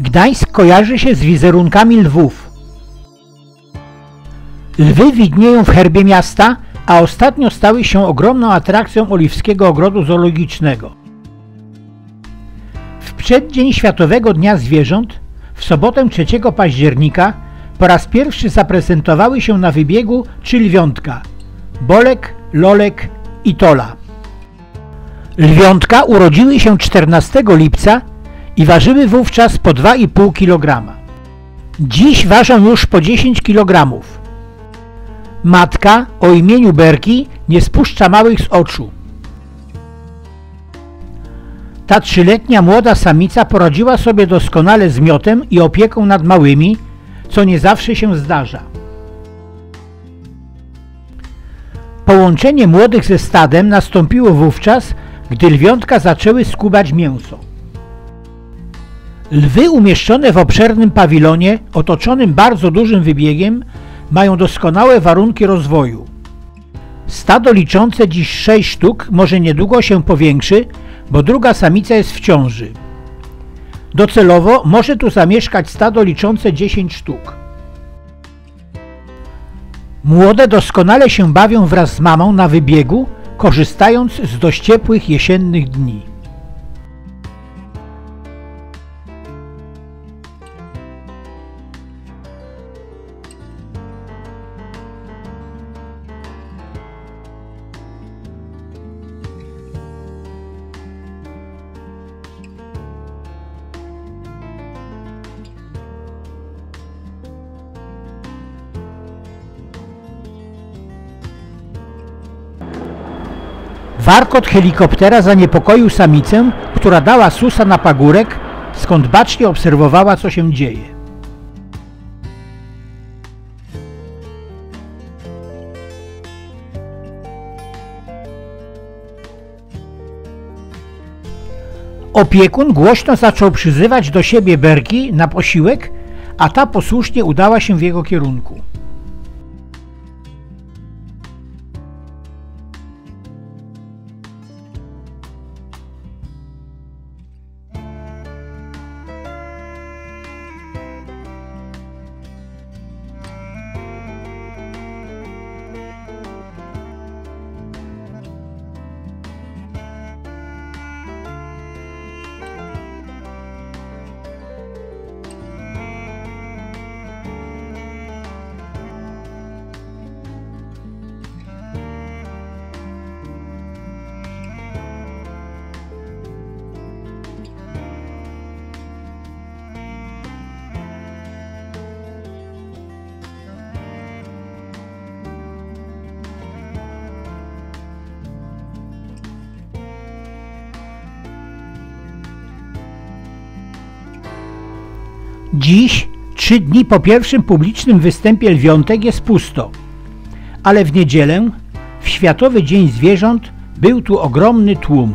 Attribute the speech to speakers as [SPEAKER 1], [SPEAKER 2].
[SPEAKER 1] Gdańsk kojarzy się z wizerunkami lwów. Lwy widnieją w herbie miasta, a ostatnio stały się ogromną atrakcją Oliwskiego Ogrodu Zoologicznego. W przeddzień Światowego Dnia Zwierząt, w sobotę 3 października, po raz pierwszy zaprezentowały się na wybiegu trzy lwiątka – Bolek, Lolek i Tola. Lwiątka urodziły się 14 lipca i ważyły wówczas po 2,5 kg. Dziś ważą już po 10 kg. Matka o imieniu Berki nie spuszcza małych z oczu. Ta trzyletnia młoda samica poradziła sobie doskonale z miotem i opieką nad małymi, co nie zawsze się zdarza. Połączenie młodych ze stadem nastąpiło wówczas, gdy lwiątka zaczęły skubać mięso. Lwy umieszczone w obszernym pawilonie, otoczonym bardzo dużym wybiegiem, mają doskonałe warunki rozwoju. Stado liczące dziś 6 sztuk może niedługo się powiększy, bo druga samica jest w ciąży. Docelowo może tu zamieszkać stado liczące 10 sztuk. Młode doskonale się bawią wraz z mamą na wybiegu, korzystając z dość ciepłych jesiennych dni. Warkot helikoptera zaniepokoił samicę, która dała susa na pagórek, skąd bacznie obserwowała, co się dzieje. Opiekun głośno zaczął przyzywać do siebie Berki na posiłek, a ta posłusznie udała się w jego kierunku. Dziś, trzy dni po pierwszym publicznym występie lwiątek jest pusto, ale w niedzielę, w Światowy Dzień Zwierząt, był tu ogromny tłum.